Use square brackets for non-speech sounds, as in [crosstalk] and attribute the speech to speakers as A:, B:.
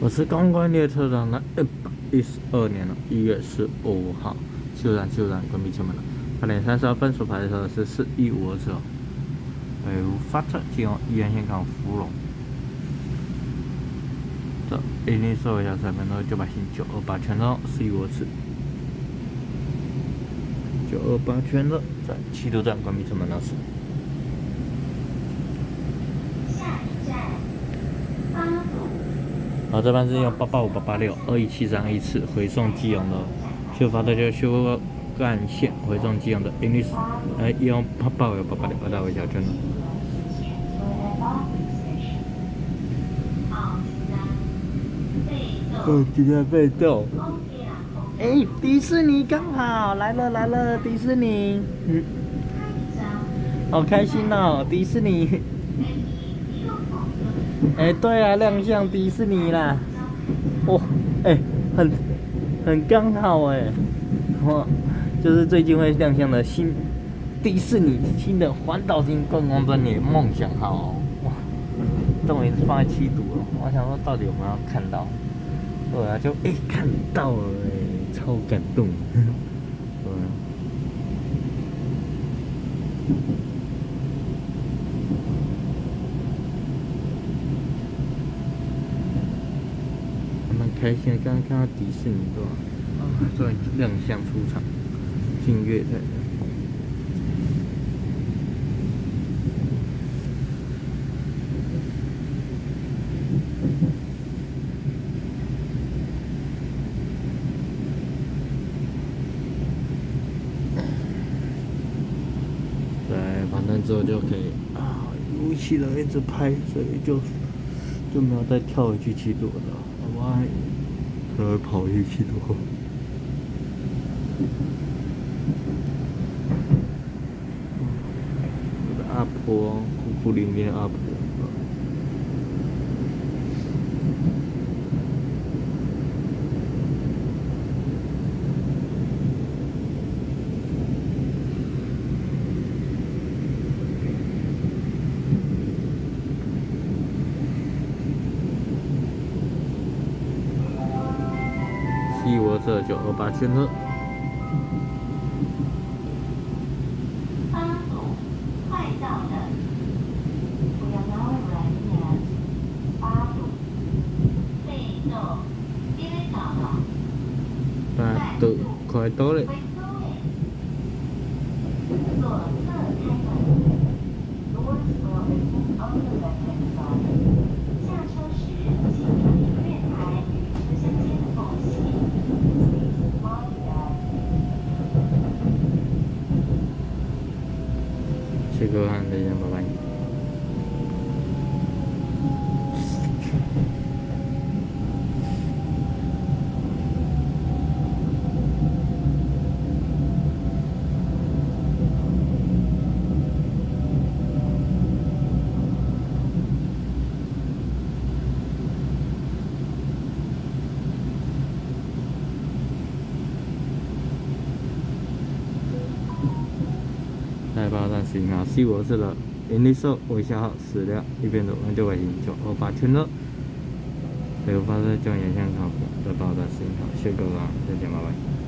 A: 我是公关列车长的一百一十二年了，一月十五号，修站修站关闭车门了。八点三十二分所排的车是四一五二车，北无发车进入宜安县港芙蓉。这一零四一下三分钟九百星九二八全车四一五二次，九二八全车在七度站关闭车门了是好，这班是用八八五八八六二一七三一次回送基隆的，修发的就修干线回送基隆的 English，哎，用八八五八八六二大尾小圈的。哦，今天被动。哎，迪士尼刚好来了来了，迪士尼，嗯，好开心哦，迪士尼。哎，对啊，亮相迪士尼啦！哇，哎，很很刚好哎，哇，就是最近会亮相的新迪士尼新的环岛型观光专列梦想号，哇，终于放在七度了。我想说，到底有没有看到？对啊，就哎看到了哎，超感动。嗯 [laughs] 开心，刚刚看到迪士尼对吧？啊，终于亮相出场，金月的。对，反正之后就可以啊，如期的一直拍，所以就就没有再跳回去七度了。哇，可能会跑一起多。阿婆，苦苦里面阿婆。一五二九二八圈车。八组快到的，不要拿软件。八组，备座， 别走了。八组快到了。谢各位，再见，拜拜。来报站十一号，四五四的营利数微笑号死掉，一边的万九块钱九二八全了。北五发射将沿线康复，再报站十一号，谢各位，再见，拜拜。